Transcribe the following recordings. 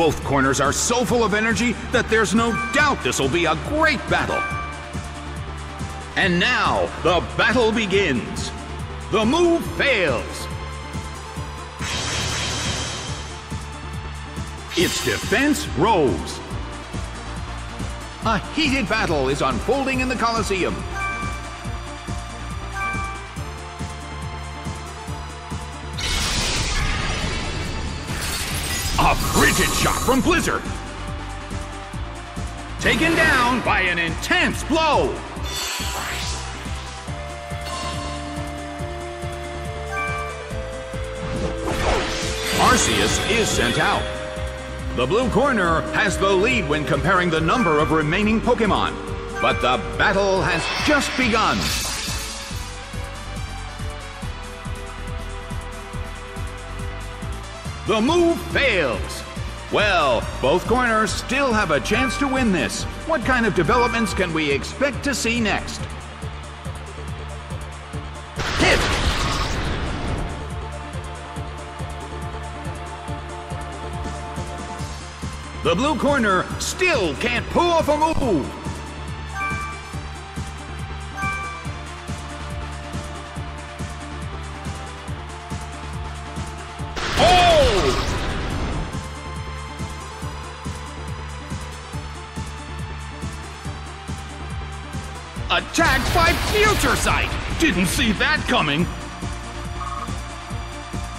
Both corners are so full of energy that there's no doubt this will be a great battle. And now, the battle begins. The move fails. Its defense rose. A heated battle is unfolding in the Colosseum. A frigid shot from Blizzard. Taken down by an intense blow. Arceus is sent out. The blue corner has the lead when comparing the number of remaining Pokemon. But the battle has just begun. The move fails. Well, both corners still have a chance to win this. What kind of developments can we expect to see next? Hit! The blue corner still can't pull off a move. Attacked by Future Sight! Didn't see that coming!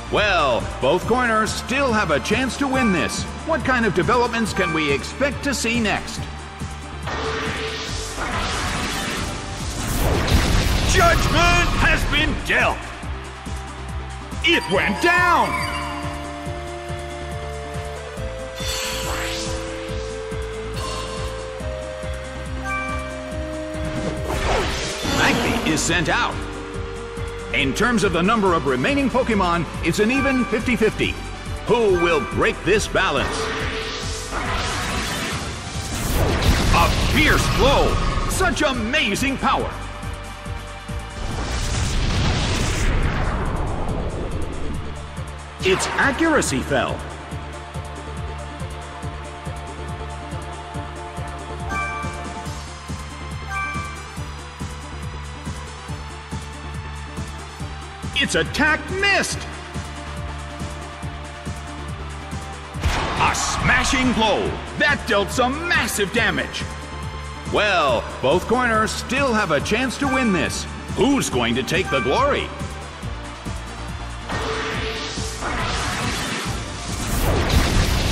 Well, both corners still have a chance to win this. What kind of developments can we expect to see next? Judgment has been dealt! It went down! Is sent out. In terms of the number of remaining Pokemon, it's an even 50-50. Who will break this balance? A fierce blow! Such amazing power! Its accuracy fell. Its attack missed! A smashing blow! That dealt some massive damage! Well, both corners still have a chance to win this. Who's going to take the glory?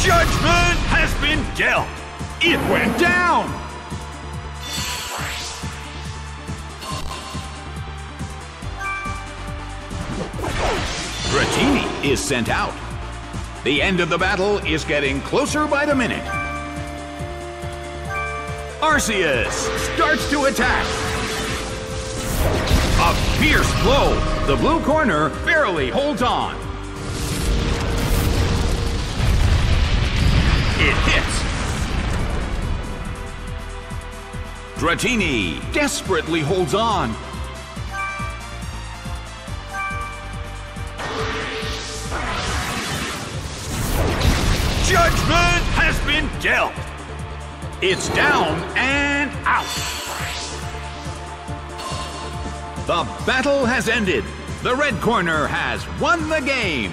Judgment has been dealt! It went down! Dratini is sent out. The end of the battle is getting closer by the minute. Arceus starts to attack. A fierce blow. The blue corner barely holds on. It hits. Dratini desperately holds on. Judgment has been dealt. It's down and out. The battle has ended. The red corner has won the game.